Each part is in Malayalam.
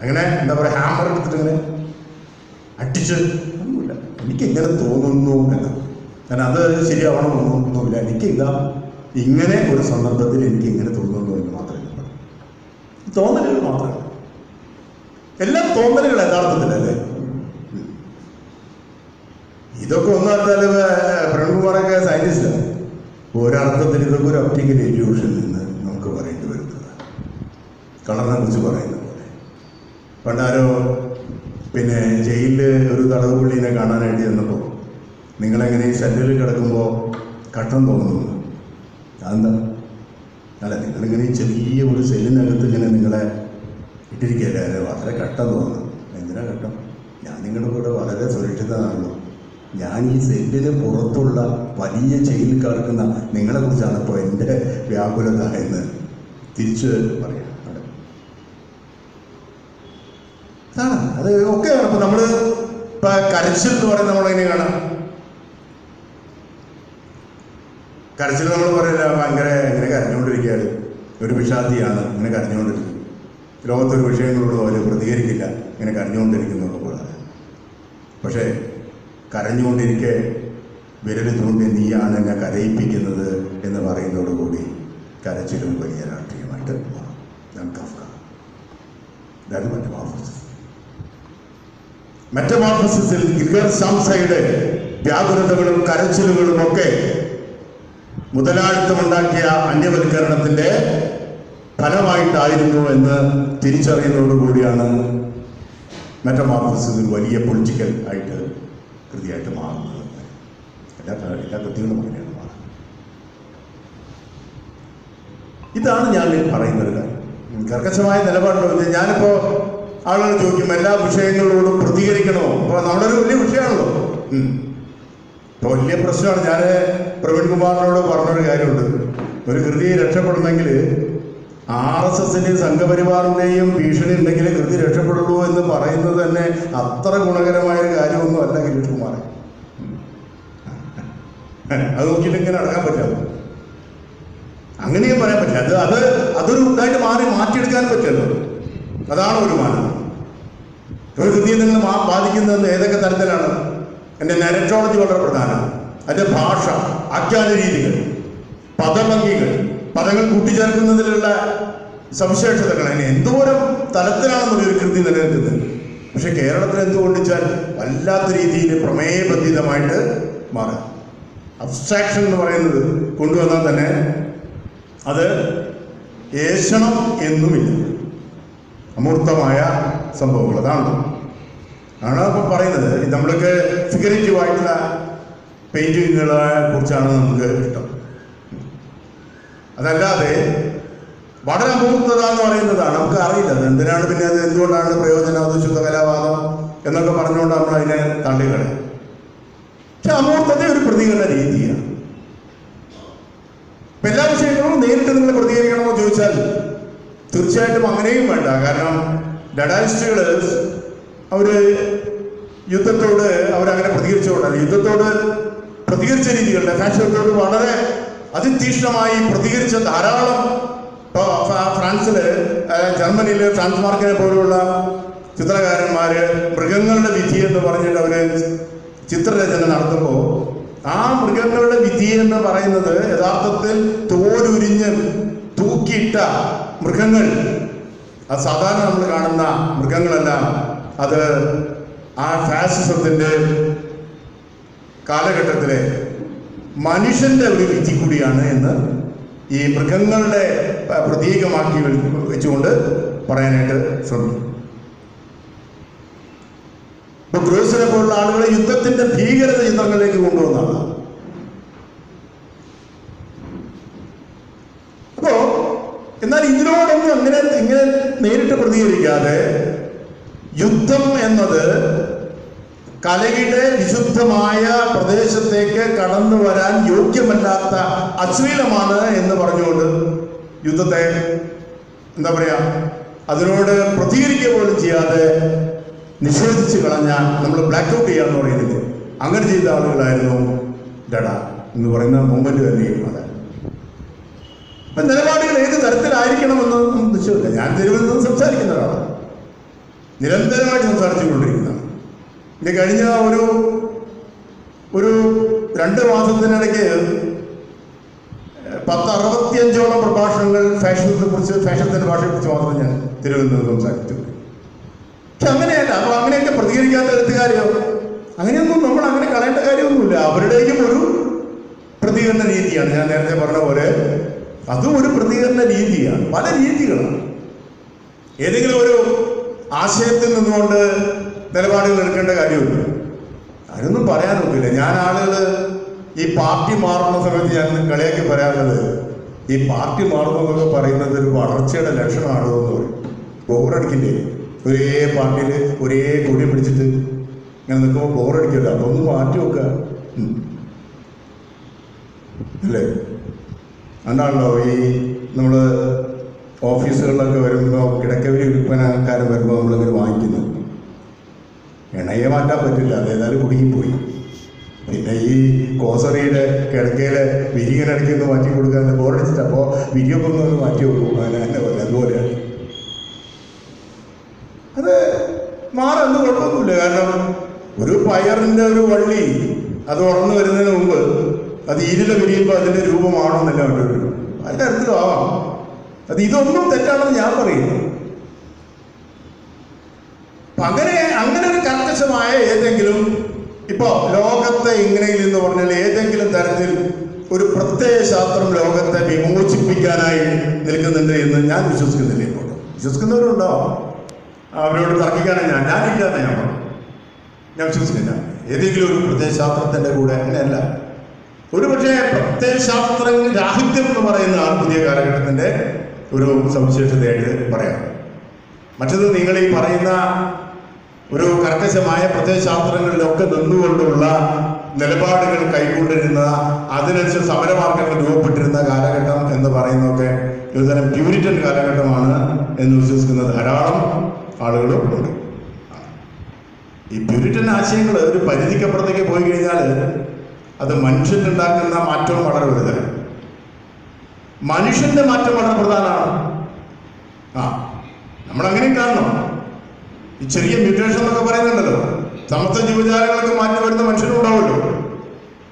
അങ്ങനെ എന്താ പറയുക ഹാമർ എടുത്തിട്ട് ഇങ്ങനെ അടിച്ച് ഒന്നുമില്ല. എനിക്ക് ഇങ്ങനെ തോന്നുന്നു എന്ന്. കാരണം അത് ശരിയാവണമെന്നൊന്നുമില്ല എനിക്ക് ഇതാ ഇങ്ങനെ ഒരു സന്ദർഭത്തിൽ എനിക്ക് ഇങ്ങനെ തോന്നുന്നു എന്ന് മാത്രമേ ഉള്ളൂ. തോന്നലുകൾ മാത്രമേ എല്ലാം തോന്നലുകൾ യഥാർത്ഥത്തിലല്ലേ. ഇതൊക്കെ ഒന്നും പറഞ്ഞാൽ പ്രണകുമാറൊക്കെ സയന്റിസ്റ്റാണ് ഒരർത്ഥത്തിൽ ഇതൊക്കെ ഒരു ഒപ്റ്റിക്കൽ എഡ്യൂഷൻ എന്ന് നമുക്ക് പറയേണ്ടി വരുന്നത്. കളറിനെ കുറിച്ച് പറയുന്ന പോലെ പണ്ടാരോ പിന്നെ ജയിലിൽ ഒരു തടവ് പുള്ളീനെ കാണാനായിട്ട് ചെന്നപ്പോൾ നിങ്ങളെങ്ങനെ ഈ സെല്ലിൽ കിടക്കുമ്പോൾ കട്ടം തോന്നുന്നു? അതെന്താ? അല്ല നിങ്ങളിങ്ങനെ ഈ ചെറിയ ഒരു സെല്ലിനകത്ത് ഇങ്ങനെ നിങ്ങളെ ഇട്ടിരിക്കുകയല്ലേ? അല്ലെ വളരെ കട്ടം തോന്നുന്നു. എന്തിനാ കട്ടം? ഞാൻ നിങ്ങളുടെ കൂടെ വളരെ സുരക്ഷിതനാണല്ലോ. ഞാൻ ഈ സെല്ലിന് പുറത്തുള്ള വലിയ ജയിലിൽ കിടക്കുന്ന നിങ്ങളെ കുറിച്ചാണ് ഇപ്പോൾ എന്റെ വ്യാകുലത എന്ന് തിരിച്ച് പറയാം അവിടെ അതാണ് അത് ഒക്കെ അപ്പൊ നമ്മൾ ഇപ്പൊ കരച്ചിൽ എന്ന് പറയുന്നത് നമ്മളെങ്ങനെ കാണാം? കരച്ചിൽ നമ്മൾ പറയില്ല ഭയങ്കര ഇങ്ങനെ കരഞ്ഞുകൊണ്ടിരിക്കുകയാണ്. ഒരു വിഷാദിയാണ്. ഇങ്ങനെ കരഞ്ഞുകൊണ്ടിരിക്കുന്നു. ലോകത്തൊരു വിഷയങ്ങളോട് അവർ പ്രതികരിക്കില്ല. ഇങ്ങനെ കരഞ്ഞുകൊണ്ടിരിക്കുന്നു പോലെ. പക്ഷേ കരഞ്ഞുകൊണ്ടിരിക്കെ വിരൽ ചൂണ്ടി നീയാണ് എന്നെ കരയിപ്പിക്കുന്നത് എന്ന് പറയുന്നതോടുകൂടി കരച്ചിലും വലിയ രാഷ്ട്രീയമായിട്ട് മാറും. ഞാൻ കഫ്ക. ഇതാണ് മെറ്റമോർഫസിസ് മെറ്റമോർഫസിസിൽ ഗിഗർ സാംസയുടെ വ്യാകുലതകളും കരച്ചിലുകളും ഒക്കെ മുതലാളിത്തമുണ്ടാക്കിയ അന്യവൽക്കരണത്തിന്റെ ഫലമായിട്ടായിരുന്നു എന്ന് തിരിച്ചറിയുന്നതോടുകൂടിയാണ് മെറ്റമോർഫസിസിൽ വലിയ പൊളിറ്റിക്കൽ ആയിട്ട് കൃതിയായിട്ട് മാറുന്നത്. എല്ലാ എല്ലാ കൃതികളും അങ്ങനെയാണ് മാറുന്നത്. ഇതാണ് ഞാൻ പറയുന്നത്. കർക്കശമായ നിലപാടുണ്ടോ ഞാനിപ്പോ ആളുകൾ ചോദിക്കും എല്ലാ വിഷയങ്ങളോടും പ്രതികരിക്കണോ? അപ്പൊ നമ്മുടെ ഒരു വലിയ വിഷയമാണല്ലോ. അപ്പൊ വലിയ പ്രശ്നമാണ്. ഞാൻ പ്രവീൺ കുമാറിനോട് പറഞ്ഞൊരു കാര്യമുണ്ട്. ഒരു കൃതി രക്ഷപ്പെടണമെങ്കിൽ ആർ എസ് എസിന്റെയും സംഘപരിവാറിന്റെയും ഭീഷണി ഉണ്ടെങ്കിൽ കൃതി രക്ഷപ്പെടുള്ളൂ എന്ന് പറയുന്നത് തന്നെ അത്ര ഗുണകരമായ ഒരു കാര്യമൊന്നും അല്ല ഗിരീഷ് കുമാറെ. അത് നോക്കിയിട്ട് ഇങ്ങനെ അടക്കാൻ പറ്റാമോ അങ്ങനെയും പറയാൻ പറ്റില്ല. അത് അത് അതൊരു ഇതായിട്ട് മാറി മാറ്റിയെടുക്കാൻ പറ്റുമല്ലോ അതാണ് ഒരു മാനം. ഒരു കൃതിയെ നിങ്ങൾ ബാധിക്കുന്നത് ഏതൊക്കെ തരത്തിലാണ്? എന്റെ നരറ്റോളജി വളരെ പ്രധാനമാണ് അതിന്റെ ഭാഷ ആഖ്യാന രീതികൾ പദഭംഗികൾ പദങ്ങൾ കൂട്ടിച്ചേർക്കുന്നതിലുള്ള സവിശേഷതകൾ. അതിന് എന്തോരം തലത്തിലാണെന്നുള്ള ഒരു കൃതി നിലനിൽക്കുന്നത്. പക്ഷെ കേരളത്തിൽ എന്തുകൊണ്ട് വെച്ചാൽ വല്ലാത്ത രീതിയിൽ പ്രമേയബന്ധിതമായിട്ട് മാറുക അബ്സ്ട്രാക്ഷൻ എന്ന് പറയുന്നത് കൊണ്ടുവന്നാൽ തന്നെ അത് ഏഷണം എന്നുമില്ല. അമൂർത്തമായ സംഭവങ്ങൾ. അതാണ് ആണ്? അപ്പൊ പറയുന്നത് നമ്മളൊക്കെ ഫിഗറേറ്റീവ് ആയിട്ടുള്ള പെയിന്റിങ്ങുകളെ കുറിച്ചാണ് നമുക്ക് ഇഷ്ടം. അതല്ലാതെ വളരെ അമൂർത്തത എന്ന് പറയുന്നതാണ്. നമുക്ക് അറിയില്ല എന്തിനാണ് പിന്നെ അത് എന്തുകൊണ്ടാണ് പ്രയോജനം അത് ശുദ്ധകലാവാദം എന്നൊക്കെ പറഞ്ഞുകൊണ്ട് നമ്മൾ അതിനെ തള്ളികളെ പക്ഷെ അമൂർത്തത ഒരു പ്രതികരണ രീതിയാണ്. ഇപ്പൊ എല്ലാ വിഷയങ്ങളും നേരിട്ട് നിങ്ങൾ പ്രതികരിക്കണമെന്ന് ചോദിച്ചാൽ തീർച്ചയായിട്ടും അങ്ങനെയും വേണ്ട. കാരണം ലഡായിസ്റ്റുകൾ അവർ യുദ്ധത്തോട് അവരങ്ങനെ പ്രതികരിച്ചുകൊണ്ടാണ്. യുദ്ധത്തോട് പ്രതികരിച്ച രീതികളുടെ ഫാഷനത്തോട് വളരെ അതിതീക്ഷ്ണമായി പ്രതികരിച്ച ധാരാളം ഫ്രാൻസിൽ ജർമ്മനിയിൽ ഫ്രാൻസ് മാർക്കിനെ പോലുള്ള ചിത്രകാരന്മാര് മൃഗങ്ങളുടെ വിധി എന്ന് പറഞ്ഞിട്ട് അവർ ചിത്രരചന നടത്തുമ്പോൾ ആ മൃഗങ്ങളുടെ വിധി എന്ന് പറയുന്നത് യഥാർത്ഥത്തിൽ തോലുരിഞ്ഞ് തൂക്കിയിട്ട മൃഗങ്ങൾ. അത് സാധാരണ നമ്മൾ കാണുന്ന മൃഗങ്ങളെല്ലാം അത് ആ ഫാസിസത്തിന്റെ കാലഘട്ടത്തിലെ മനുഷ്യന്റെ ഒരു വിധി കൂടിയാണ് എന്ന് ഈ മൃഗങ്ങളുടെ പ്രതീകമാക്കി വെച്ചുകൊണ്ട് പറയാനായിട്ട് ശ്രമിക്കും. ഇപ്പൊ ക്രൂസിനെ പോലുള്ള ആളുകളെ യുദ്ധത്തിന്റെ ഭീകരത ചിത്രങ്ങളിലേക്ക് കൊണ്ടുവന്നതാണ് അപ്പോ എന്നാൽ ഇതിനോടൊന്നും അങ്ങനെ ഇങ്ങനെ നേരിട്ട് പ്രതികരിക്കാതെ യുദ്ധം എന്നത് കലയുടെ വിശുദ്ധമായ പ്രദേശത്തേക്ക് കടന്നു വരാൻ യോഗ്യമല്ലാത്ത അശ്ലീലമാണ് എന്ന് പറഞ്ഞുകൊണ്ട് യുദ്ധത്തെ എന്താ പറയാ അതിനോട് പ്രതികരിക്കുക പോലും ചെയ്യാതെ നിഷേധിച്ച് കളഞ്ഞാൽ നമ്മൾ ബ്ലാക്ക് ഔട്ട് ചെയ്യാന്ന് പറയുന്നത്. അങ്ങനെ ചെയ്ത ആളുകളായിരുന്നു ഡഡ എന്ന് പറയുന്ന മൂവ്മെന്റ് തന്നെയും അതെ നിലപാടുകൾ ഏത് തരത്തിലായിരിക്കണമെന്ന് നിശ്ചയമില്ല ഞാൻ തിരുവനന്തപുരം സംസാരിക്കുന്ന ഒരാളാണ്. നിരന്തരമായിട്ട് സംസാരിച്ചുകൊണ്ടിരിക്കുന്നതാണ്. ഇത് കഴിഞ്ഞ ഒരു ഒരു രണ്ട് മാസത്തിനിടയ്ക്ക് പത്ത് അറുപത്തിയഞ്ചോളം പ്രഭാഷണങ്ങൾ ഫാഷനത്തെ കുറിച്ച് ഫാഷനത്തിന്റെ ഭാഷയെ കുറിച്ച് മാത്രം ഞാൻ തിരുവനന്തപുരത്ത് സംസാരിച്ചു. പക്ഷെ അങ്ങനെയല്ല അപ്പൊ അങ്ങനെയൊക്കെ പ്രതികരിക്കാത്ത എഴുത്തുകാരെയോ അങ്ങനെയൊന്നും നമ്മൾ അങ്ങനെ കളയേണ്ട കാര്യമൊന്നുമില്ല. അവരുടെയും ഒരു പ്രതികരണ രീതിയാണ്. ഞാൻ നേരത്തെ പറഞ്ഞ പോലെ അതും ഒരു പ്രതികരണ രീതിയാണ്. പല രീതികളാണ്. ഏതെങ്കിലും ഒരു ആശയത്തിൽ നിന്നുകൊണ്ട് നിലപാടുകൾ എടുക്കേണ്ട കാര്യമുണ്ട്. അതിനൊന്നും പറയാനൊക്കില്ല ഞാൻ ആളുകൾ ഈ പാർട്ടി മാറുന്ന സമയത്ത് ഞാൻ കളിയാക്കി പറയാറുള്ളത് ഈ പാർട്ടി മാറുന്നു എന്നൊക്കെ പറയുന്നത് ഒരു വളർച്ചയുടെ ലക്ഷണമാണ് എന്ന് പറയും. ബോറടിക്കില്ലേ? ഒരേ പാർട്ടിയിൽ ഒരേ കൊടി പിടിച്ചിട്ട് ഇങ്ങനെ നിൽക്കുമ്പോൾ ബോറടിക്കില്ല അതൊന്ന് മാറ്റി വെക്കുക. അല്ലേ? അതാണല്ലോ ഈ നമ്മൾ ഓഫീസുകളിലൊക്കെ വരുമ്പോൾ കിടക്കവരി വിൽപ്പനക്കാരൻ വരുമ്പോൾ നമ്മളിങ്ങനെ വാങ്ങിക്കുന്നു. ഇണയെ മാറ്റാൻ പറ്റില്ല അതേതായാലും കുടുങ്ങിപ്പോയി. പിന്നെ ഈ കോസറിയുടെ കിടക്കയിലെ വിരിങ്ങനെ ഇടയ്ക്കൊന്ന് മാറ്റി കൊടുക്കാൻ ബോർഡിച്ചിട്ട് അപ്പോൾ വിരിയൊക്കെ ഒന്ന് മാറ്റി വെക്കും. അങ്ങനെ തന്നെ പോലെ അതുപോലെ അത് മാറുന്നത് കുഴപ്പമൊന്നുമില്ല. കാരണം ഒരു പയറിന്റെ ഒരു വള്ളി അത് ഉറന്നു വരുന്നതിന് മുമ്പ് അത് ഇരുല വിരിയുമ്പോൾ അതിന്റെ രൂപമാണെന്നല്ല കണ്ടിട്ടുണ്ട് അതിന്റെ തരത്തിലും ആവാം. അത് ഇതൊന്നും തെറ്റാണെന്ന് ഞാൻ പറയുന്നു. അങ്ങനെ അങ്ങനെ ഒരു കർക്കശമായ ഏതെങ്കിലും ഇപ്പോ ലോകത്തെ ഇങ്ങനെയിൽ എന്ന് പറഞ്ഞാൽ ഏതെങ്കിലും തരത്തിൽ ഒരു പ്രത്യേക ശാസ്ത്രം ലോകത്തെ വിമോചിപ്പിക്കാനായി നിൽക്കുന്നുണ്ട് എന്ന് ഞാൻ വിശ്വസിക്കുന്നില്ല ഇപ്പോൾ. വിശ്വസിക്കുന്നവരുണ്ടോ? അവരോട് തർക്കിക്കാനാണ് ഞാൻ ഞാനില്ലാന്ന് ഞാൻ പറഞ്ഞു. ഞാൻ വിശ്വസിക്കുന്നില്ല. ഏതെങ്കിലും ഒരു പ്രത്യയശാസ്ത്രത്തിന്റെ കൂടെ അങ്ങനെയല്ല. ഒരു പക്ഷേ പ്രത്യയശാസ്ത്ര രാഹിത്യം എന്ന് പറയുന്ന ആ പുതിയ കാലഘട്ടത്തിന്റെ ഒരു സവിശേഷതയായിട്ട് പറയാം. മറ്റത് നിങ്ങൾ ഈ പറയുന്ന ഒരു കർക്കശമായ പ്രത്യയശാസ്ത്രങ്ങളിലൊക്കെ നിന്നുകൊണ്ടുള്ള നിലപാടുകൾ കൈക്കൊണ്ടിരുന്ന അതിനനുസരിച്ച് സമരമാർഗങ്ങൾ രൂപപ്പെട്ടിരുന്ന കാലഘട്ടം എന്ന് പറയുന്നതൊക്കെ ഒരുതരം പ്യൂരിറ്റൻ കാലഘട്ടമാണ് എന്ന് വിശ്വസിക്കുന്ന ധാരാളം ആളുകളും ഉണ്ട്. ഈ പ്യൂരിറ്റൻ ആശയങ്ങൾ ഒരു പരിധിക്കപ്പുറത്തേക്ക് പോയി കഴിഞ്ഞാൽ അത് മനുഷ്യനുണ്ടാക്കുന്ന മാറ്റവും വളരെ വലുതാണ്. മനുഷ്യന്റെ മാറ്റം വളരെ പ്രധാനമാണ്. ആ നമ്മൾ അങ്ങനെ കാണണം. ഈ ചെറിയ മ്യൂട്ടേഷൻ എന്നൊക്കെ പറയുന്നുണ്ടല്ലോ. സമസ്ത ജീവജാലങ്ങൾക്ക് മാറ്റം വരുന്ന മനുഷ്യനും ഉണ്ടാവുമല്ലോ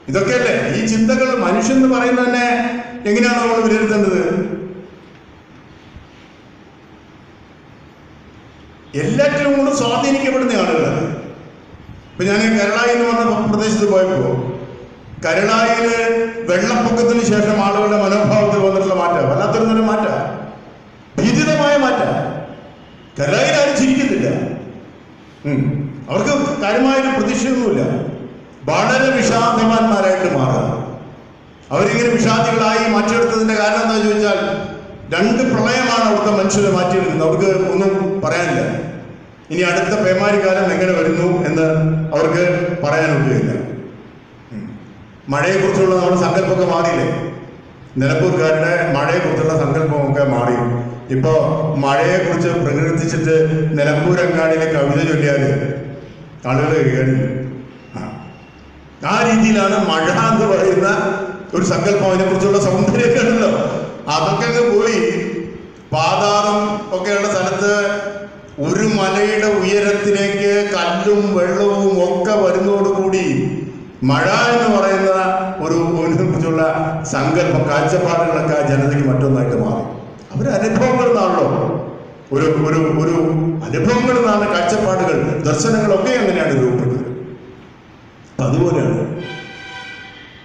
ഇതൊക്കെയല്ലേ? ഈ ചിന്തകൾ മനുഷ്യൻ എന്ന് പറയുന്നത് തന്നെ എങ്ങനെയാണ് നമ്മൾ വിലയിരുത്തേണ്ടത്? എല്ലാറ്റിലും കൂടെ സ്വാധീനിക്കപ്പെടുന്ന ആളുകൾ ഇപ്പൊ ഞാൻ കേരള എന്ന് പറഞ്ഞ പ്രദേശത്ത് പോയപ്പോ കരളായിൽ വെള്ളപ്പൊക്കത്തിന് ശേഷം ആളുകളുടെ മനോഭാവത്തിൽ വന്നിട്ടുള്ള മാറ്റം വല്ലാത്തൊരു നല്ല മാറ്റം. ഭീതിതമായ മാറ്റം. കരുണായിൽ ആരും ചിരിക്കുന്നില്ല. അവർക്ക് കാര്യമായൊരു പ്രതീക്ഷയൊന്നുമില്ല. വളരെ വിഷാദവാന്മാരായിട്ട് മാറുക. അവരിങ്ങനെ വിഷാദികളായി മാറ്റിയെടുത്തതിന്റെ കാരണം എന്താ ചോദിച്ചാൽ രണ്ട് പ്രളയമാണ് അവിടുത്തെ മനുഷ്യരെ മാറ്റിയെടുക്കുന്നത്. അവർക്ക് ഒന്നും പറയാനില്ല. ഇനി അടുത്ത പേമാരി കാലം എങ്ങനെ വരുന്നു എന്ന് അവർക്ക് പറയാനൊക്കുകയില്ല ഉം. മഴയെക്കുറിച്ചുള്ള നമ്മുടെ സങ്കല്പമൊക്കെ മാറിയില്ലേ? നിലമ്പൂർക്കാരുടെ മഴയെക്കുറിച്ചുള്ള സങ്കല്പമൊക്കെ മാറി. ഇപ്പോ മഴയെക്കുറിച്ച് പ്രകീർത്തിച്ചിട്ട് നിലമ്പൂരങ്ങാടിയിലെ കവിത ചൊല്ലിയാൽ ആളുകൾ കേട്ടില്ല ആ. ആ രീതിയിലാണ് മഴ എന്ന് പറയുന്ന ഒരു സങ്കല്പം അതിനെക്കുറിച്ചുള്ള സൗന്ദര്യമൊക്കെ ഉണ്ടല്ലോ അതൊക്കെ അങ്ങ് പോയി. പാതാളം ഒക്കെയുള്ള സ്ഥലത്ത് ഒരു മലയുടെ ഉയരത്തിലേക്ക് കല്ലും വെള്ളവും ഒക്കെ വരുന്നതോടുകൂടി മഴ എന്ന് പറയുന്ന ഒരു ഒരുമിച്ചുള്ള സങ്കല്പം കാഴ്ചപ്പാടുകളൊക്കെ ആ ജനതയ്ക്ക് മറ്റൊന്നായിട്ട് മാറി. അവർ അനുഭവങ്ങളിൽ ഒരു ഒരു ഒരു അനുഭവങ്ങളിൽ നിന്നാണ് കാഴ്ചപ്പാടുകൾ ദർശനങ്ങളൊക്കെ അങ്ങനെയാണ് രൂപപ്പെടുന്നത്. അപ്പൊ അതുപോലെയാണ്.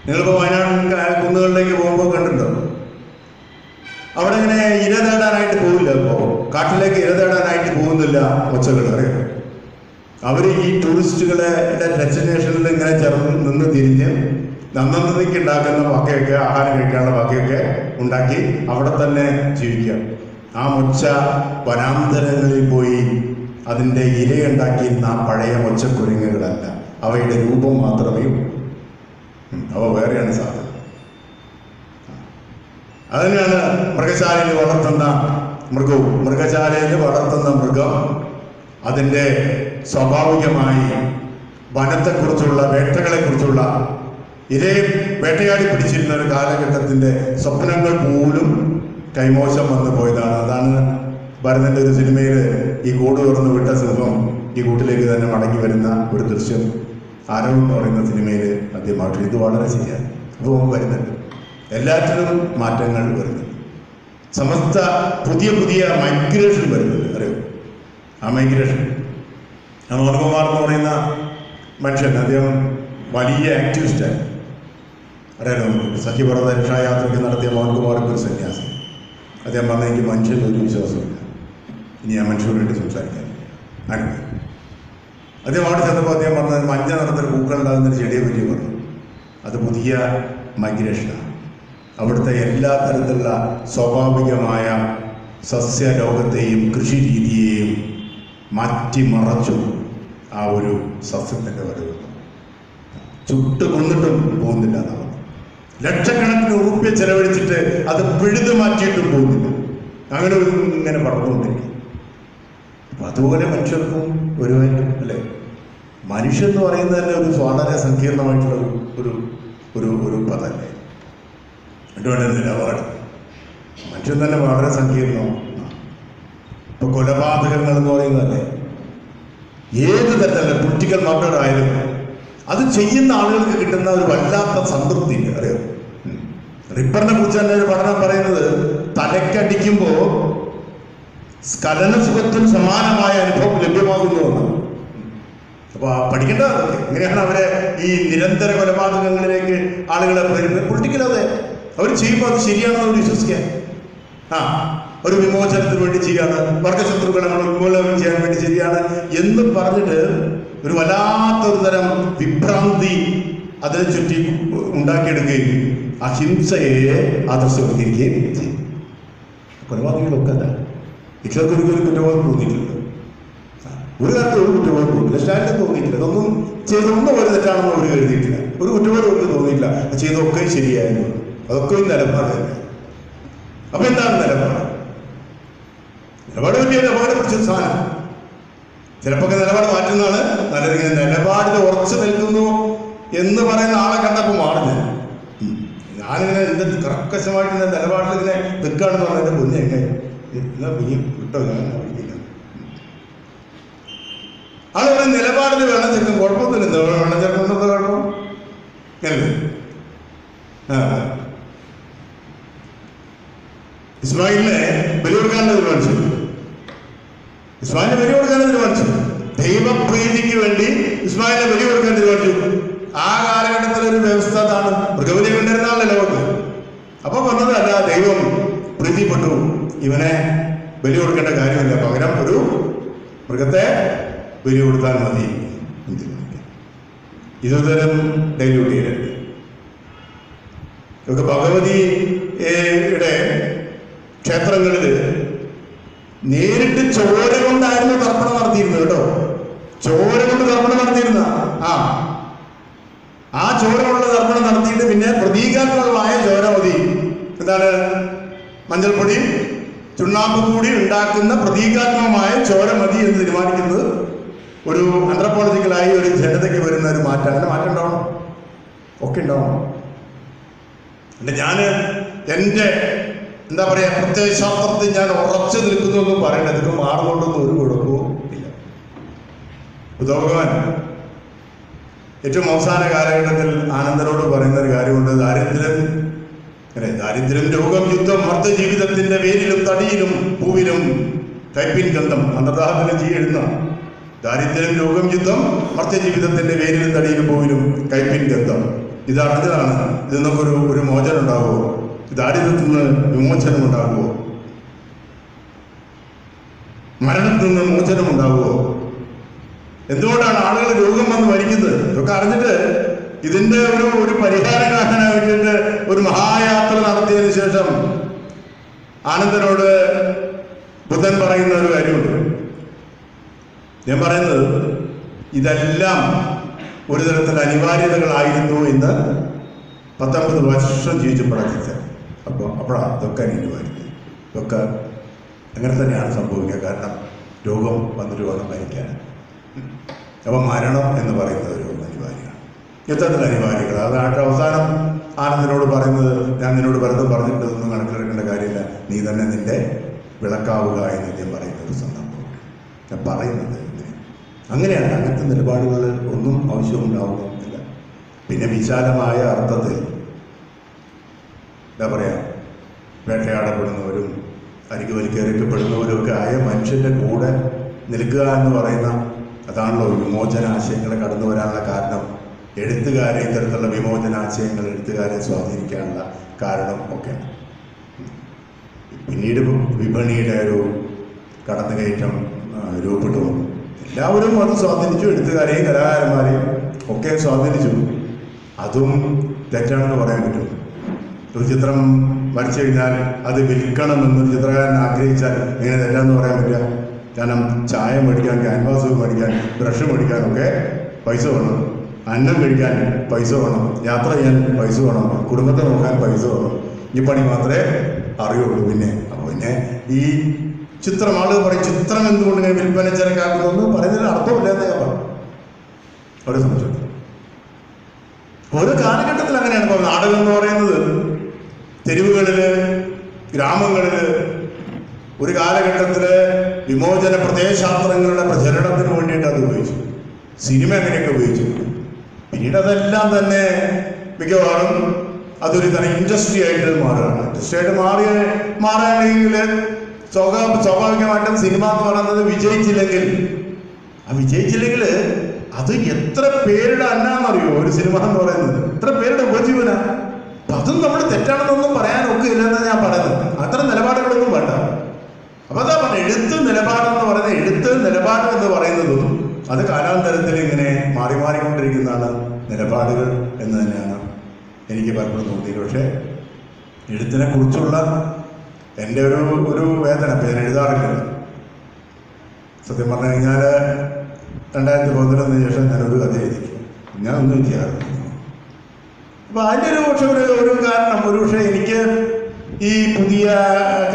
നിങ്ങളിപ്പോ വയനാട് കുന്നുകളിലേക്ക് പോകുമ്പോൾ കണ്ടിട്ടുണ്ടോ? അവിടെ ഇങ്ങനെ ഇര തേടാനായിട്ട് പോവില്ല ഇപ്പോ. കാട്ടിലേക്ക് ഇര തേടാനായിട്ട് പോകുന്നില്ല ഒച്ചകൾ അറിയാം. അവർ ഈ ടൂറിസ്റ്റുകളെ ഡെസ്റ്റിനേഷനിൽ ഇങ്ങനെ ചേർന്ന് നിന്ന് തിരിഞ്ഞ് നന്നന്നതിക്ക് ഉണ്ടാക്കുന്ന വകയൊക്കെ ആഹാരം കഴിക്കാനുള്ള വകയൊക്കെ ഉണ്ടാക്കി അവിടെ തന്നെ ജീവിക്കുക. ആ മുച്ച വനാന്തരങ്ങളിൽ പോയി അതിന്റെ ഇരയുണ്ടാക്കിയിരുന്ന ആ പഴയ മൊച്ചക്കുരങ്ങുകളല്ല. അവയുടെ രൂപം മാത്രമേ ഉള്ളൂ. അവ വേറെയാണ് സാധനം. അതിനാണ് മൃഗശാലയിൽ വളർത്തുന്ന മൃഗവും. മൃഗശാലയിൽ വളർത്തുന്ന മൃഗം അതിന്റെ സ്വാഭാവികമായി വനത്തെക്കുറിച്ചുള്ള വേട്ടകളെക്കുറിച്ചുള്ള ഇതേ വേട്ടയാടി പിടിച്ചിരുന്ന ഒരു കാലഘട്ടത്തിന്റെ സ്വപ്നങ്ങൾ പോലും കൈമോശം വന്നു പോയതാണ്. അതാണ് ഭരതന്റെ ഒരു സിനിമയിൽ ഈ കൂട് തുറന്ന് വിട്ട സിംഹം ഈ കൂട്ടിലേക്ക് തന്നെ മടങ്ങി വരുന്ന ഒരു ദൃശ്യം. ആരവ് എന്ന് പറയുന്ന സിനിമയിൽ ആദ്യമായിട്ട് ഇത് വളരെ ശരിയാണ്. അപ്പോൾ വരുന്നുണ്ട് എല്ലാത്തിനും മാറ്റങ്ങൾ വരുന്നുണ്ട് സമസ്ത പുതിയ പുതിയ മൈഗ്രേഷൻ വരുന്നുണ്ട് അറിയോ? ആ മൈഗ്രേഷൻ. മോഹൻകുമാർ എന്ന് പറയുന്ന മനുഷ്യൻ അദ്ദേഹം വലിയ ആക്ടിവിസ്റ്റായി അറിയാലോ സഖ്യപർവത രക്ഷായാത്രയ്ക്ക് നടത്തിയ മോഹൻകുമാർ ഇപ്പോൾ ഒരു സന്യാസി. അദ്ദേഹം പറഞ്ഞ എനിക്ക് മനുഷ്യൻ ഒരു വിശ്വാസമില്ല. ഇനി ഞാൻ മനുഷ്യനോട് വേണ്ടി സംസാരിക്കാൻ അങ്ങനെ അദ്ദേഹം അവിടെ ചെന്നപ്പോൾ അദ്ദേഹം പറഞ്ഞത് മഞ്ഞ നിറത്തിൽ ഒരു ചെടിയെ പറ്റി പറഞ്ഞു. അത് പുതിയ മൈഗ്രേഷനാണ്. അവിടുത്തെ എല്ലാ തരത്തിലുള്ള സ്വാഭാവികമായ സസ്യലോകത്തെയും കൃഷി രീതിയെയും മാറ്റിമറച്ചു. ആ ഒരു സസ്യത്തിന്റെ വരവ് ചുട്ട് കൊന്നിട്ടും പോകുന്നില്ല എന്നാണ് ലക്ഷക്കണക്കിന് ഉറുപ്പ്യ ചെലവഴിച്ചിട്ട് അത് പിഴുതു മാറ്റിയിട്ടും പോകുന്നില്ല. അങ്ങനെ ഇങ്ങനെ പടർന്നുകൊണ്ടിരിക്കും അപ്പൊ അതുപോലെ മനുഷ്യർക്കും ഒരു അല്ലേ? മനുഷ്യൻ എന്ന് പറയുന്നത് തന്നെ ഒരു വളരെ സങ്കീർണമായിട്ടുള്ള ഒരു ഒരു ഒരു പദല്ലേ? അതുകൊണ്ട് നിലപാട് മനുഷ്യൻ തന്നെ വളരെ സങ്കീർണമാണ്. ഇപ്പൊ കൊലപാതകങ്ങൾ എന്ന് പറയുന്നതല്ലേ? ഏത് തരത്തിലുള്ള പൊളിറ്റിക്കൽ ആയാലും അത് ചെയ്യുന്ന ആളുകൾക്ക് കിട്ടുന്ന ഒരു വല്ലാത്ത സംതൃപ്തി അറിയാം. റിപ്പറിനെ കുറിച്ച് തന്നെ ഒരു പഠനം പറയുന്നത് തലക്കടിക്കുമ്പോൾ സ്കലന സുഖത്തിന് സമാനമായ അനുഭവം ലഭ്യമാകുന്നു എന്നാണ് അപ്പൊ പഠിക്കേണ്ട എങ്ങനെയാണ് അവരെ ഈ നിരന്തര കൊലപാതകങ്ങളിലേക്ക് ആളുകളെ പൊളിറ്റിക്കൽ അതെ. അവർ ചെയ്യുമ്പോൾ അത് ശരിയാണെന്ന് അവർ വിശ്വസിക്കാൻ. ആ. ഒരു വിമോചനത്തിന് വേണ്ടി ചെയ്യാണ് വർഗശത്രുക്കളെ നമ്മൾ ഉന്മൂലനം ചെയ്യാൻ വേണ്ടി ചെയ്യാണ് എന്ന് പറഞ്ഞിട്ട് ഒരു വല്ലാത്തൊരു തരം വിഭ്രാന്തി അതിനെ ചുറ്റി ഉണ്ടാക്കിയെടുക്കുകയും അഹിംസയെ ആദർശവൽക്കരിക്കുകയും ചെയ്യും കൊലപാതകങ്ങളൊക്കെ അല്ല ഹിറ്റ്ലർക്ക് ഒരിക്കലും കുറ്റബോധം തോന്നിയിട്ടില്ല. ഒരു ഒരു കുറ്റബോധം തോന്നിയില്ല സ്റ്റാലിന് തോന്നിയിട്ടില്ല. ഇതൊന്നും ചെയ്തൊന്നും ഒരു തെറ്റാണെന്ന് അവർ കരുതിയിട്ടില്ല. ഒരു കുറ്റബോധം ഒന്നും തോന്നിയില്ല ചെയ്തൊക്കെ ശരിയായിരുന്നു. അതൊക്കെ ഒരു നിലപാട് തന്നെ. അപ്പൊ എന്താണ് നിലപാട്? നിലപാട് വലിയ നിലപാട് പിടിച്ച സാധനം? ചിലപ്പോൾ നിലപാട് മാറ്റുന്നതാണ് നല്ലത് ഇങ്ങനെ നിലപാടിൽ ഉറച്ചു നിൽക്കുന്നു എന്ന് പറയുന്ന ആളെ കണ്ടപ്പോൾ മാറുന്നു ഞാനിങ്ങനെ എന്റെ കർക്കശമായിട്ട് ഇങ്ങനെ നിലപാടിൽ ഇങ്ങനെ നിൽക്കുകയാണെന്ന് പറഞ്ഞ എന്റെ കുഞ്ഞ് എങ്ങനെ? എന്നാ കുഞ്ഞ് കിട്ടോ ഞാൻ പഠിക്കില്ല ആൾ പറയും നിലപാടിൽ വെള്ളം ചേർക്കും. കുഴപ്പമൊന്നുമില്ല. എന്താ വെള്ളം ചേർക്കുന്നത് കുഴപ്പം? അല്ലേ. ഇസ്മായിലിനെ ബലി കൊടുക്കാൻ തീരുമാനിച്ചു ഇസ്മായിലിനെ ബലി കൊടുക്കാൻ തീരുമാനിച്ചു. ദൈവപ്രീതിക്ക് വേണ്ടി ഇസ്മായിലെ ബലി കൊടുക്കാൻ തീരുമാനിച്ചു. ആ കാലഘട്ടത്തിൽ ഒരു വ്യവസ്ഥ അതാണ്. മൃഗബലി കൊണ്ടിരുന്നാണല്ലോ അവർക്ക് അപ്പൊ അല്ല ദൈവം പ്രീതിപ്പെട്ടു. ഇവനെ ബലി കൊടുക്കേണ്ട കാര്യമില്ല. പകരം ഒരു മൃഗത്തെ ബലി കൊടുത്താൽ മതി. ഇതുതരം ഡൈല്യൂട്ട് ചെയ്യരുത് ഇതൊക്കെ ഭഗവതിയുടെ ക്ഷേത്രങ്ങളിൽ നേരിട്ട് ചോര കൊണ്ടായിരുന്നു തർപ്പണം നടത്തിയിരുന്നത് കേട്ടോ. ചോര കൊണ്ട് തർപ്പണം നടത്തിയിരുന്ന ആ. ആ ചോര കൊണ്ട് തർപ്പണം നടത്തിയിട്ട് പിന്നെ പ്രതീകാത്മകമായ ചോര മതി. എന്താണ്? മഞ്ഞൾപ്പൊടി ചുണ്ണാമ്പ് കൂടി ഉണ്ടാക്കുന്ന പ്രതീകാത്മകമായ ചോര മതി എന്ന് തീരുമാനിക്കുന്നത് ഒരു ആന്ത്രപ്പോളജിക്കലായി ഒരു ജനതയ്ക്ക് വരുന്ന ഒരു മാറ്റം അങ്ങനെ മാറ്റം ഉണ്ടാവണം. ഒക്കെ ഉണ്ടാവണം. എന്റെ ഞാൻ എന്റെ എന്താ പറയാ പ്രത്യയശാസ്ത്രത്തിൽ ഞാൻ ഉറച്ചു നിൽക്കുന്നു എന്ന് പറയുന്നത് ഇതിന് മാറുകൊണ്ടൊന്നും ഒരു കുഴപ്പവും ഇല്ല. ഭഗവാൻ ഏറ്റവും അവസാന കാലഘട്ടത്തിൽ ആനന്ദനോട് പറയുന്ന ഒരു കാര്യമുണ്ട് ദാരിദ്ര്യം അല്ലെ ദാരിദ്ര്യം രോഗം യുദ്ധം മർദ്ദ ജീവിതത്തിന്റെ വേരിലും തടിയിലും പൂവിലും കൈപ്പിൻ ഗന്ധം അന്തർദാഹത്തിന് എഴുന്ന ദാരിദ്ര്യം രോഗം യുദ്ധം മർദ്ദ ജീവിതത്തിന്റെ വേരിലും തടിയിലും പൂവിലും കൈപ്പിൻ ഗന്ധം. ഇതാണ് ഇതിൽ നിന്നൊക്കെ ഒരു ഒരു മോചനം ഉണ്ടാകുമോ ദാരിദ്ര്യത്തിൽ നിന്ന് വിമോചനം ഉണ്ടാകുമോ മരണത്തിൽ നിന്ന് മോചനം ഉണ്ടാകുമോ എന്തുകൊണ്ടാണ് ആളുകൾ രോഗം വന്ന് മരിക്കുന്നത്? ഇതൊക്കെ അറിഞ്ഞിട്ട് ഇതിന്റെ ഒരു ഒരു പരിഹാരം കാണാനായിട്ട് ഒരു മഹായാത്ര നടത്തിയതിന് ശേഷം ആനന്ദനോട് ബുദ്ധൻ പറയുന്ന ഒരു കാര്യമുണ്ട്. ഞാൻ പറയുന്നത് ഇതെല്ലാം ഒരു തരത്തിൽ അനിവാര്യതകളായിരുന്നു എന്ന് പത്തൊമ്പത് വർഷം ജീവിച്ചപ്പോഴാണ് അപ്പോഴാണ് ഇതൊക്കെ അനിവാര്യം ഇതൊക്കെ അങ്ങനെ തന്നെയാണ് സംഭവിക്കുക. കാരണം രോഗം വന്നിട്ട് വേണം മരിക്കാൻ അപ്പം മരണം എന്ന് പറയുന്നത് ഒരു അനിവാര്യമാണ്. എത്ര അനിവാര്യങ്ങൾ? അതായിട്ട് അവസാനം ആനന്ദിനോട് പറയുന്നത്. ഞാൻ നിന്നോട് പലതും പറഞ്ഞിട്ടൊന്നും കണക്കിലെടുക്കേണ്ട കാര്യമില്ല. നീ തന്നെ നിന്റെ വിളക്കാവുക എന്ന് ഞാൻ പറയുന്ന ഒരു സന്ദർഭമുണ്ട്. ഞാൻ പറയുന്നത് അങ്ങനെയാണ് അങ്ങനത്തെ നിലപാടുകൾ ഒന്നും ആവശ്യമുണ്ടാവുന്നില്ല പിന്നെ വിശാലമായ അർത്ഥത്തിൽ എന്താ പറയുക വേട്ടയാടപ്പെടുന്നവരും അരികുവലിക്കരക്കപ്പെടുന്നവരും ഒക്കെ ആയ മനുഷ്യന്റെ കൂടെ നിൽക്കുക എന്ന് പറയുന്ന അതാണല്ലോ വിമോചന ആശയങ്ങൾ കടന്നു വരാനുള്ള കാരണം. എഴുത്തുകാരെ ഇത്തരത്തിലുള്ള വിമോചന ആശയങ്ങൾ എഴുത്തുകാരെ സ്വാധീനിക്കാനുള്ള കാരണം ഒക്കെ. പിന്നീട് വിപണിയുടെ ഒരു കടന്നുകയറ്റം രൂപപ്പെട്ടു. വന്നു എല്ലാവരും അത് സ്വാധീനിച്ചു. എഴുത്തുകാരെയും കലാകാരന്മാരെയും ഒക്കെ സ്വാധീനിച്ചു. അതും തെറ്റാണെന്ന് പറയാൻ പറ്റും. ഒരു ചിത്രം വരച്ചു കഴിഞ്ഞാൽ അത് വിൽക്കണമെന്ന് ചിത്രകാരൻ ആഗ്രഹിച്ചാൽ ഇങ്ങനെ തരാമെന്ന് പറയാൻ പറ്റില്ല. കാരണം ചായ മേടിക്കാൻ ക്യാൻവാസ് മേടിക്കാൻ ബ്രഷ് മേടിക്കാനൊക്കെ പൈസ വേണം. അന്നം കഴിക്കാൻ പൈസ വേണം. യാത്ര ചെയ്യാൻ പൈസ വേണം. കുടുംബത്തെ നോക്കാൻ പൈസ വേണം. ഈ പണി മാത്രമേ അറിയുള്ളൂ പിന്നെ. അപ്പോൾ പിന്നെ ഈ ചിത്രം ആളുകൾ പറയും ചിത്രം എന്തുകൊണ്ട് ഇങ്ങനെ വിൽപ്പന ചിലക്കാക്കുന്നു പറയുന്നതിന് അർത്ഥമില്ല എന്ന് ഞാൻ പറഞ്ഞു. ഒരു സംശയം ഓരോ കാലഘട്ടത്തിൽ അങ്ങനെയാണ് നാടകം എന്ന് പറയുന്നത്. തെരുവുകളിൽ ഗ്രാമങ്ങളിൽ ഒരു കാലഘട്ടത്തിൽ വിമോചന പ്രദേശാന്തരങ്ങളുടെ പ്രചരണത്തിന് വേണ്ടിയിട്ട് അത് ഉപയോഗിച്ചു. സിനിമ അങ്ങനെയൊക്കെ ഉപയോഗിച്ചു പിന്നീട് അതെല്ലാം തന്നെ മിക്കവാറും അതൊരു തന്നെ ഇൻഡസ്ട്രി ആയിട്ട് മാറുകയാണ്. ഇൻഡസ്ട്രി ആയിട്ട് മാറിയ മാറുകയാണെങ്കിൽ സ്വാഭാ സ്വാഭാവികമായിട്ടും സിനിമ എന്ന് പറയുന്നത് വിജയിച്ചില്ലെങ്കിൽ ആ വിജയിച്ചില്ലെങ്കിൽ അത് എത്ര പേരുടെ അന്നാന്നറിയോ? ഒരു സിനിമ എന്ന് പറയുന്നത്. എത്ര പേരുടെ ഉപജീവന അപ്പൊ അതും നമ്മൾ തെറ്റാണെന്നൊന്നും പറയാൻ ഒക്കില്ലെന്നാണ് ഞാൻ പറയുന്നത്. അത്തരം നിലപാടുകളൊന്നും വേണ്ട. അപ്പൊ അതാ പറഞ്ഞ എഴുത്ത് നിലപാടെന്ന് പറയുന്നത് എഴുത്ത് നിലപാട് എന്ന് പറയുന്നതും അത് കാലാന്തരത്തിൽ ഇങ്ങനെ മാറി മാറിക്കൊണ്ടിരിക്കുന്നതാണ് നിലപാടുകൾ എന്ന് തന്നെയാണ് എനിക്ക് പലപ്പോഴും തോന്നിയത്. പക്ഷേ എഴുത്തിനെ കുറിച്ചുള്ള എന്റെ ഒരു ഒരു വേദന ഞാൻ എഴുതാറില്ല. സത്യം പറഞ്ഞു കഴിഞ്ഞാൽ രണ്ടായിരത്തി പതിനൊന്നിന് ശേഷം ഞാനൊരു കഥ എഴുതി. ഞാനൊന്നും ചെയ്യാറില്ല. അപ്പോൾ അതിന്റെ ഒരു പക്ഷെ ഒരു ഒരു കാരണം ഒരു പക്ഷേ എനിക്ക് ഈ പുതിയ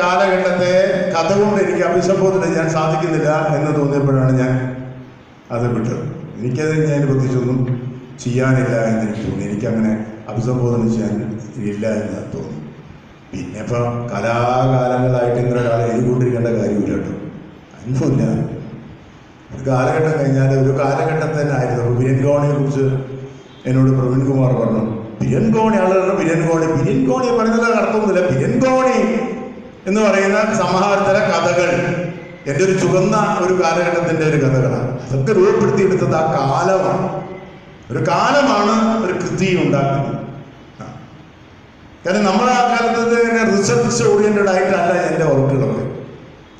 കാലഘട്ടത്തെ കഥ കൊണ്ട് എനിക്ക് അഭിസംബോധന ചെയ്യാൻ സാധിക്കുന്നില്ല എന്ന് തോന്നിയപ്പോഴാണ് ഞാൻ അത് വിട്ടത്. എനിക്കത് ഞാൻ പ്രത്യേകിച്ചൊന്നും ചെയ്യാനില്ല എന്ന് എനിക്ക് തോന്നി. എനിക്കങ്ങനെ അഭിസംബോധന ചെയ്യാൻ ഇല്ല എന്ന് തോന്നി. പിന്നെ ഇപ്പം കലാകാലങ്ങളായിട്ട് ഇങ്ങനെ കാലം എഴുതിക്കൊണ്ടിരിക്കേണ്ട കാര്യമില്ല കേട്ടോ. അതൊന്നുമില്ല. ഒരു കാലഘട്ടം കഴിഞ്ഞാൽ ഒരു കാലഘട്ടം തന്നെ ആയിരുന്നു. അപ്പോൾ ഗോണിയെ കുറിച്ച് എന്നോട് പ്രവീൺ കുമാർ പറഞ്ഞു. ബിരൻ ഗോണി ആളുകളുടെ ബിരൻകോണി ബിരൻകോണി ബിരൻ ഗോണി പറയുന്നത് അർത്ഥമൊന്നുമില്ല. ബിരൻ എന്ന് പറയുന്ന സമാഹാരത്തിലെ കഥകൾ എന്റെ ഒരു ചുവന്ന ഒരു കാലഘട്ടത്തിന്റെ ഒരു കഥകളാണ്. അതൊക്കെ രൂപപ്പെടുത്തിയെടുത്തത് ആ കാലമാണ്. ഒരു കാലമാണ് ഒരു കൃതി ഉണ്ടാക്കുന്നത്. കാരണം നമ്മൾ ആ കാലത്ത് റിസർച്ച് ഓറിയന്റഡ് ആയിട്ടല്ല എന്റെ വർക്കുകളൊക്കെ.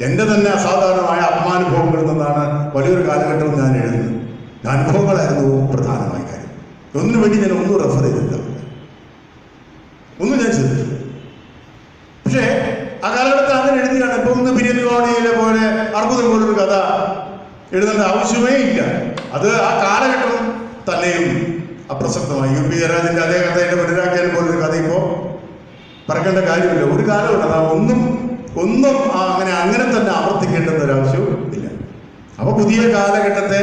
എന്റെ തന്നെ അസാധാരണമായ ആത്മാനുഭവങ്ങളിൽ നിന്നാണ് വലിയൊരു കാലഘട്ടം ഞാൻ എഴുതുന്നത്. അനുഭവങ്ങളായിരുന്നു കാര്യം ഒന്നിനു വേണ്ടി ഞാൻ ഒന്നും റെഫർ ചെയ്തിട്ടില്ല. ഒന്നും ഞാൻ ചെയ്തിട്ടില്ല. പക്ഷേ ആ കാലഘട്ടത്തിൽ അങ്ങനെ എഴുതിയാണ് ഇപ്പൊ ഒന്ന് ബിരിയാണി കോണിയിലെ പോലെ അർബുദം പോലൊരു കഥ എഴുതേണ്ട ആവശ്യമേ ഇല്ല. അത് ആ കാലഘട്ടം തന്നെയും അപ്രസക്തമായി. യു പി ജയരാജന്റെ അതേ കഥയുടെ പുനരാക്കിയാൽ പോലൊരു കഥ ഇപ്പോൾ പറക്കേണ്ട കാര്യമില്ല. ഒരു അതാ ഒന്നും ഒന്നും അങ്ങനെ അങ്ങനെ തന്നെ ആവർത്തിക്കേണ്ടെന്നൊരാവശ്യവും ഇല്ല. അപ്പൊ പുതിയ കാലഘട്ടത്തെ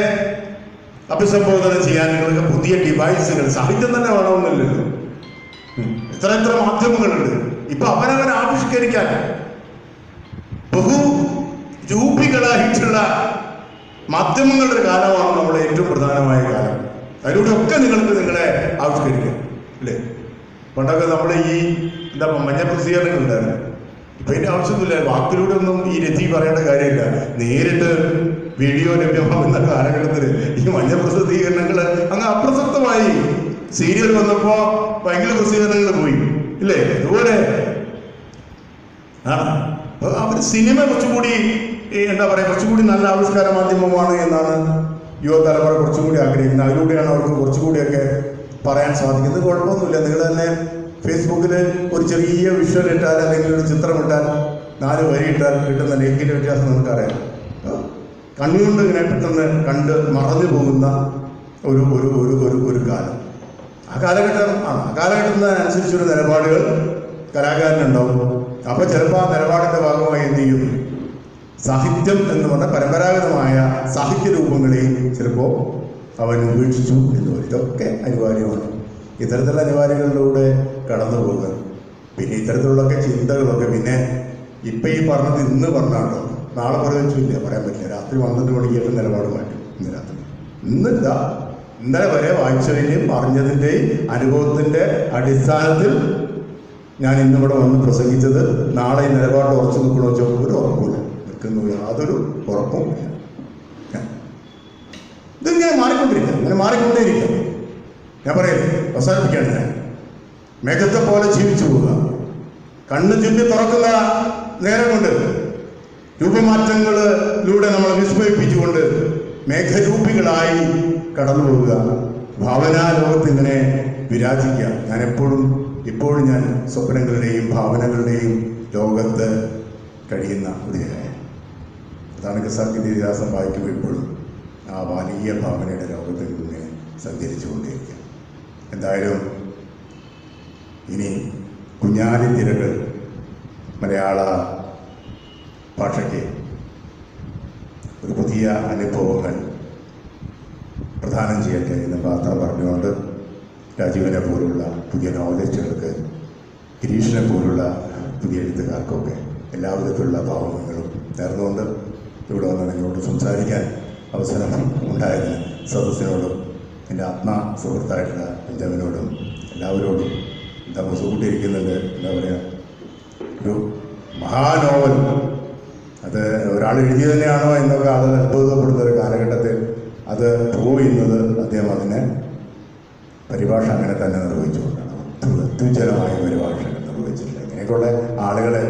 അഭിസംബോധന ചെയ്യാൻ നിങ്ങൾക്ക് പുതിയ ഡിവൈസുകൾ സാഹിത്യം തന്നെ വേണമെന്നില്ലല്ലോ. എത്ര എത്ര മാധ്യമങ്ങളുണ്ട്. ഇപ്പൊ അവനവൻ ആവിഷ്കരിക്കാൻ ബഹു രൂപികളായിട്ടുള്ള മാധ്യമങ്ങളുടെ കാലമാണ് നമ്മുടെ ഏറ്റവും പ്രധാനമായ കാലം. അതിലൂടെ ഒക്കെ നിങ്ങൾക്ക് നിങ്ങളെ ആവിഷ്കരിക്കാം. അല്ലേ? പണ്ടൊക്കെ നമ്മൾ ഈ എന്താ മഞ്ഞ പ്രസിദ്ധീകരണങ്ങൾ ഉണ്ടായിരുന്നു ഇപ്പൊ ഇതിന്റെ ആവശ്യമൊന്നുമില്ല. വാക്കിലൂടെ ഒന്നും ഈ രതി പറയേണ്ട കാര്യമില്ല. നേരിട്ട് വീഡിയോ ലഭ്യമാകുന്ന കാലഘട്ടത്തിൽ ഈ മഞ്ഞ പ്രസിദ്ധീകരണങ്ങൾ അങ്ങ് അപ്രസക്തമായി സീരിയൽ വന്നപ്പോ ഭയങ്കര പ്രസിദ്ധീകരണങ്ങൾ പോയി. ഇല്ലേ? അതുപോലെ അപ്പൊ അവർ സിനിമ കുറച്ചുകൂടി എന്താ പറയുക കുറച്ചുകൂടി നല്ല ആവിഷ്കാര മാധ്യമമാണ് എന്നാണ് യുവതലമുറ കുറച്ചുകൂടി ആഗ്രഹിക്കുന്നത്. അതിലൂടെയാണ് അവർക്ക് കുറച്ചുകൂടിയൊക്കെ പറയാൻ സാധിക്കുന്നത്. കുഴപ്പമൊന്നുമില്ല. നിങ്ങൾ തന്നെ ഫേസ്ബുക്കിൽ ഒരു ചെറിയ വിഷ്വൽ ഇട്ടാൽ അല്ലെങ്കിൽ ഒരു ചിത്രം ഇട്ടാൽ നാല് വരി ഇട്ടാൽ കിട്ടുന്ന ലേഖിന്റെ വ്യത്യാസം നമുക്കറിയാം കണ്ണുകൊണ്ട് ഇങ്ങനെ പെട്ടെന്ന് കണ്ട് മറന്നു പോകുന്ന ഒരു ഒരു ഒരു ഒരു ഒരു കാലം. ആ കാലഘട്ടം ആ കാലഘട്ടത്തിനനുസരിച്ചൊരു നിലപാടുകൾ കലാകാരനുണ്ടാവും. അപ്പോൾ ചിലപ്പോൾ ആ നിലപാടിന്റെ ഭാഗമായി എന്ത് ചെയ്യും? സാഹിത്യം എന്ന് പറഞ്ഞ പരമ്പരാഗതമായ സാഹിത്യ രൂപങ്ങളെയും ചിലപ്പോൾ അവൻ ഉപേക്ഷിച്ചു എന്ന് പറയും ഇതൊക്കെ അനിവാര്യമാണ്. ഇത്തരത്തിലുള്ള അനിവാര്യങ്ങളിലൂടെ കടന്നു പോകുന്നത് പിന്നെ ഇത്തരത്തിലുള്ളൊക്കെ ചിന്തകളൊക്കെ പിന്നെ ഇപ്പം ഈ പറഞ്ഞത് ഇന്ന് പറഞ്ഞാട്ടോ. നാളെ പറയാൻ ചോദിച്ചില്ല പറയാൻ പറ്റില്ല. രാത്രി പന്ത്രണ്ട് മണിക്ക് ഏറ്റവും നിലപാട് മാറ്റും. ഇന്ന് രാത്രി. ഇന്നില്ല. ഇന്നലെ വരെ വായിച്ചതിന്റെയും പറഞ്ഞതിന്റെയും അനുഭവത്തിന്റെ അടിസ്ഥാനത്തിൽ ഞാൻ ഇന്നിവിടെ വന്ന് പ്രസംഗിച്ചത് നാളെ ഈ നിലപാട് ഉറച്ചു നിൽക്കണോ ചോദിച്ചാൽ ഒരു ഉറപ്പില്ല നിൽക്കുന്നു. യാതൊരു ഉറപ്പും ഇല്ല. ഇതിങ്ങനെ മാറിക്കൊണ്ടിരിക്കുക. ഇങ്ങനെ മാറിക്കൊണ്ടേയിരിക്കുക. ഞാൻ പറയുന്നത് അവസാനിപ്പിക്കാണ് ഞാൻ. മേഘത്തെ പോലെ ജീവിച്ചു പോവുക. കണ്ണ് ചുറ്റി തുറക്കുന്ന നേരമുണ്ട്. രൂപമാറ്റങ്ങളിലൂടെ നമ്മളെ വിസ്മയിപ്പിച്ചുകൊണ്ട് മേഘരൂപികളായി കടന്നു പോവുക ഭാവനാ ലോകത്തിങ്ങനെ വിരാജിക്കുക. ഞാൻ എപ്പോഴും ഇപ്പോഴും ഞാൻ സ്വപ്നങ്ങളുടെയും ഭാവനകളുടെയും ലോകത്ത് കഴിയുന്ന ഒരു അതാണ് കസാക്കിന്റെ ഇതിഹാസം വായിക്കുമ്പോൾ ഇപ്പോഴും ആ വലിയ ഭാവനയുടെ ലോകത്തിൽ ഇങ്ങനെ സഞ്ചരിച്ചു കൊണ്ടിരിക്കുക എന്തായാലും ഇനി കുഞ്ഞാലി തിരകൾ മലയാള ഭാഷയ്ക്ക് ഒരു പുതിയ അനുഭവങ്ങൾ പ്രദാനം ചെയ്യട്ടെ എന്ന് പ്രാർത്ഥന പറഞ്ഞുകൊണ്ട് രാജീവിനെ പോലുള്ള പുതിയ നോവലിസ്റ്റുകൾക്ക് ഗിരീഷിനെ പോലുള്ള പുതിയ എഴുത്തുകാർക്കൊക്കെ എല്ലാവിധത്തിലുള്ള ഭാവങ്ങളും നേർന്നുകൊണ്ട് ഇവിടെ വന്ന് നിങ്ങളോട് സംസാരിക്കാൻ അവസരം ഉണ്ടായതിന് സദസ്സിനോടും എന്റെ ആത്മാ സുഹൃത്തായിട്ടുള്ള പഞ്ചാബിനോടും എല്ലാവരോടും എന്താ മുസുകൂട്ടിയിരിക്കുന്നുണ്ട് എന്താ പറയുക ഒരു മഹാനോവൽ. അത് ഒരാൾ എഴുതി തന്നെയാണോ എന്നൊക്കെ അത് അത്ഭുതപ്പെടുന്ന ഒരു കാലഘട്ടത്തിൽ അത് പ്രൂവ് ചെയ്യുന്നത് അദ്ദേഹം അതിനെ പരിഭാഷ അങ്ങനെ തന്നെ നിർവഹിച്ചുകൊണ്ടാണ്. അത്യുജ്ജലമായ പരിഭാഷ നിർവഹിച്ചിട്ടില്ല ഇങ്ങനെയൊക്കെയുള്ള ആളുകളെ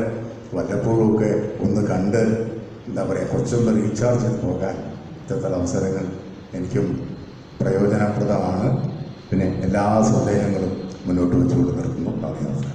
വല്ലപ്പോഴും ഒക്കെ ഒന്ന് കണ്ട് എന്താ പറയുക കുറച്ചൊന്ന് റീചാർജ് ചെയ്ത് പോകാൻ ഇത്തരത്തിലുള്ള അവസരങ്ങൾ എനിക്കും പ്രയോജനപ്രദമാണ്. പിന്നെ എല്ലാ സന്ദേഹങ്ങളും മുന്നോട്ട് വെച്ചുകൊണ്ട് നിർത്തുന്നു നന്ദി നമസ്കാരം